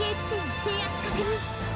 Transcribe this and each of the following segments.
中継地点の制圧確認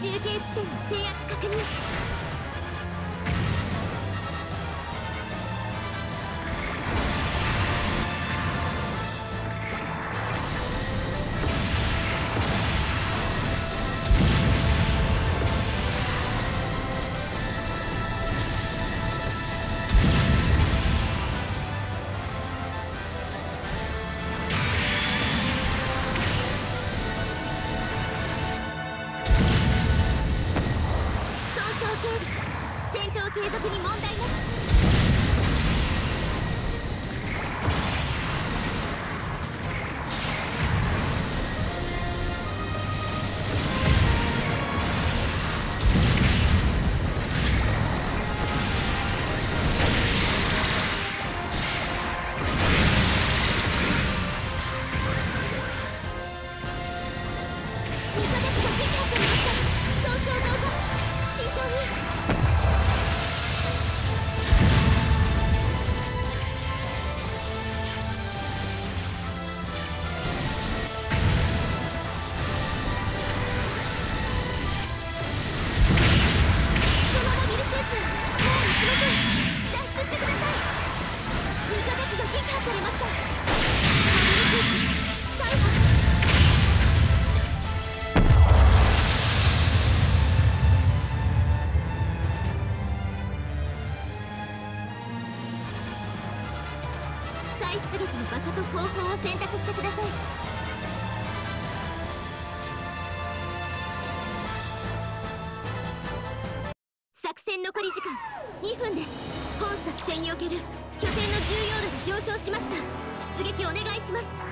中継地点の制圧確認。警備。戦闘継続に問題なし。出撃の場所と方法を選択してください。作戦残り時間2分です。本作戦における拠点の重要度が上昇しました。出撃お願いします。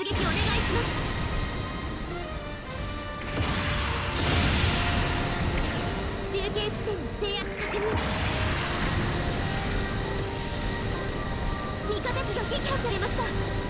出撃お願いします。中継地点の制圧確認。味方機が撃破されました。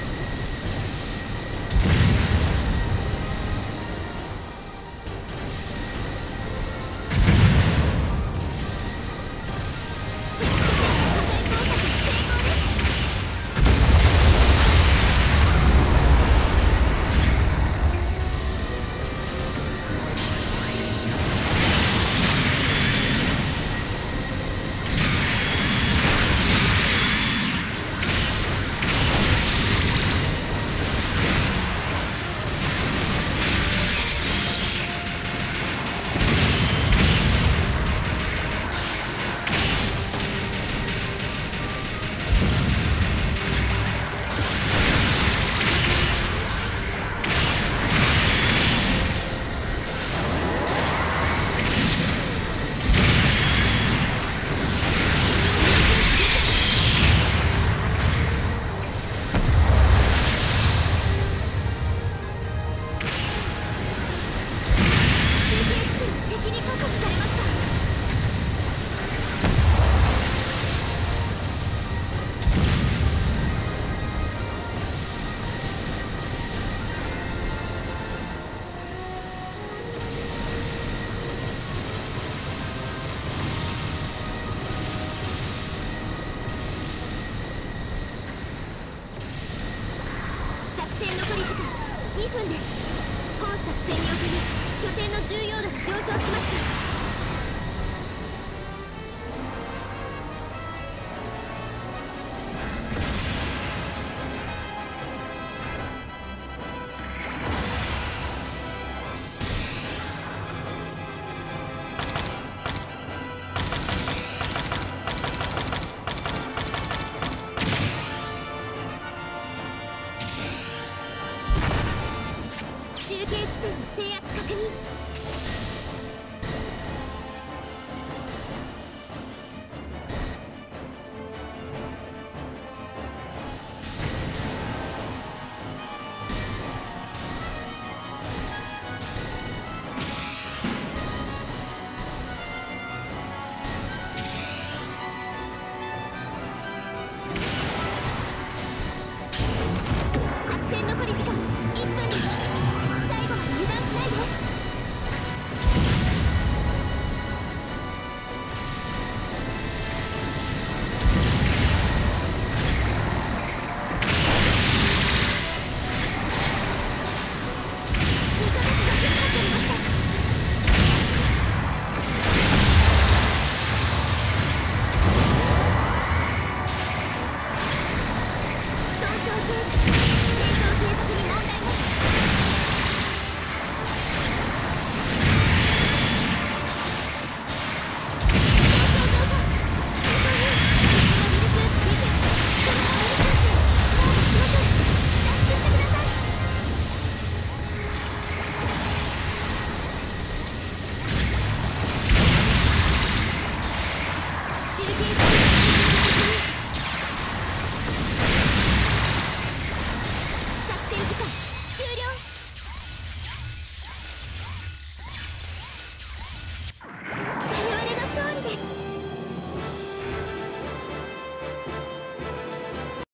重要度が上昇しました。